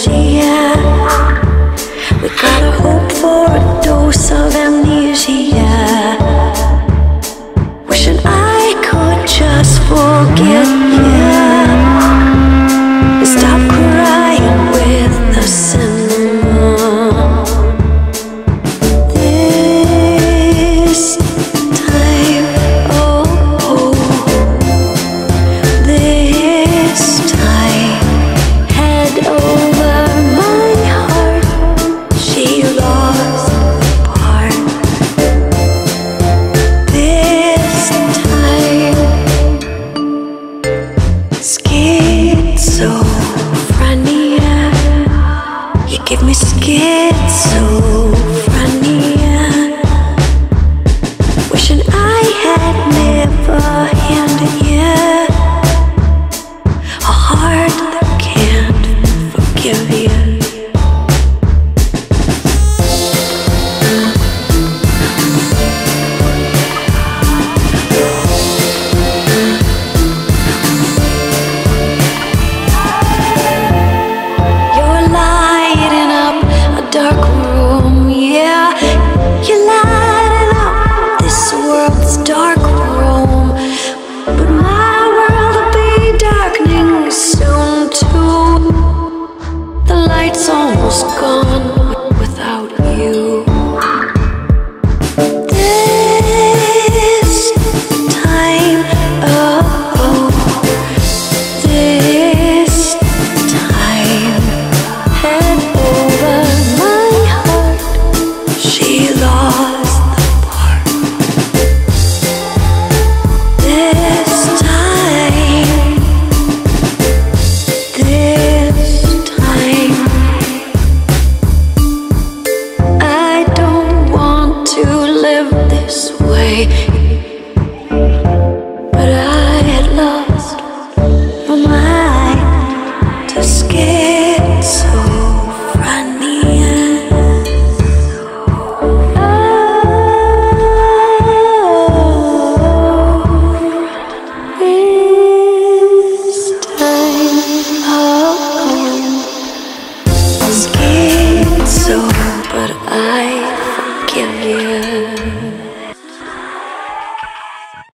she get so so